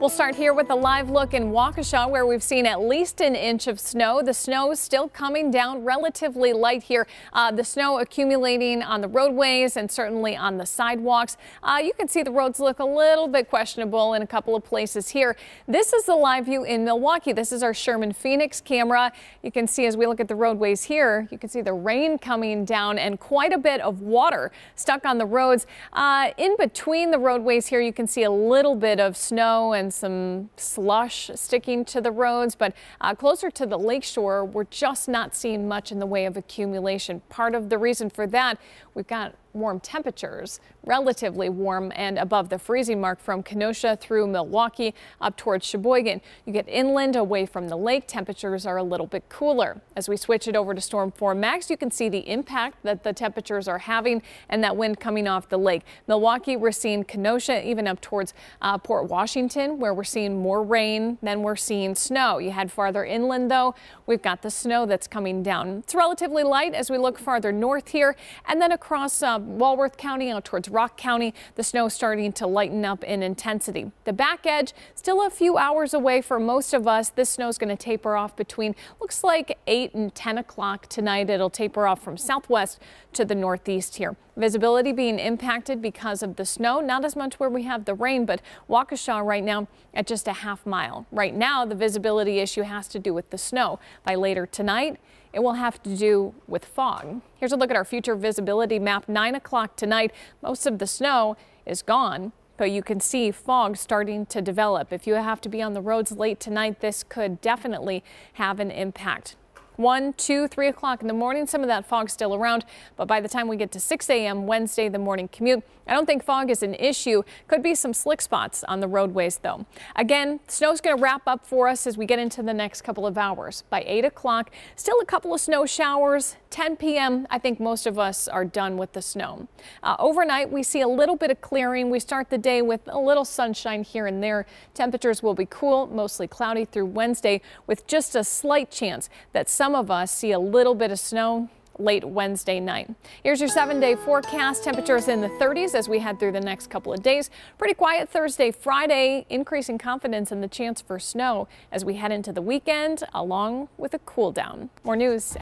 We'll start here with a live look in Waukesha where we've seen at least an inch of snow. The snow is still coming down relatively light here. Uh, the snow accumulating on the roadways and certainly on the sidewalks. Uh, you can see the roads look a little bit questionable in a couple of places here. This is the live view in Milwaukee. This is our Sherman Phoenix camera. You can see as we look at the roadways here, you can see the rain coming down and quite a bit of water stuck on the roads. Uh, in between the roadways here, you can see a little bit of snow and some slush sticking to the roads, but uh, closer to the lakeshore, we're just not seeing much in the way of accumulation. Part of the reason for that, we've got warm temperatures, relatively warm and above the freezing mark from Kenosha through Milwaukee up towards Sheboygan. You get inland away from the lake, temperatures are a little bit cooler. As we switch it over to Storm 4 Max, you can see the impact that the temperatures are having and that wind coming off the lake. Milwaukee, we're seeing Kenosha even up towards uh, Port Washington where we're seeing more rain than we're seeing snow. You head farther inland though, we've got the snow that's coming down. It's relatively light as we look farther north here and then across uh, Walworth County out towards Rock County. The snow starting to lighten up in intensity. The back edge still a few hours away for most of us. This snow is going to taper off between looks like 8 and 10 o'clock tonight. It'll taper off from southwest to the northeast here. Visibility being impacted because of the snow, not as much where we have the rain, but Waukesha right now at just a half mile. Right now, the visibility issue has to do with the snow. By later tonight, it will have to do with fog. Here's a look at our future visibility map. 9 o'clock tonight, most of the snow is gone but you can see fog starting to develop. If you have to be on the roads late tonight, this could definitely have an impact. 1, 2, 3 o'clock in the morning. Some of that fog still around, but by the time we get to 6 a.m. Wednesday, the morning commute, I don't think fog is an issue. Could be some slick spots on the roadways, though. Again, snow's going to wrap up for us as we get into the next couple of hours. By 8 o'clock, still a couple of snow showers. 10 p.m., I think most of us are done with the snow. Uh, overnight, we see a little bit of clearing. We start the day with a little sunshine here and there. Temperatures will be cool, mostly cloudy through Wednesday, with just a slight chance that some some of us see a little bit of snow late Wednesday night. Here's your seven day forecast. Temperatures in the 30s as we head through the next couple of days. Pretty quiet Thursday, Friday, increasing confidence in the chance for snow as we head into the weekend along with a cool down. More news.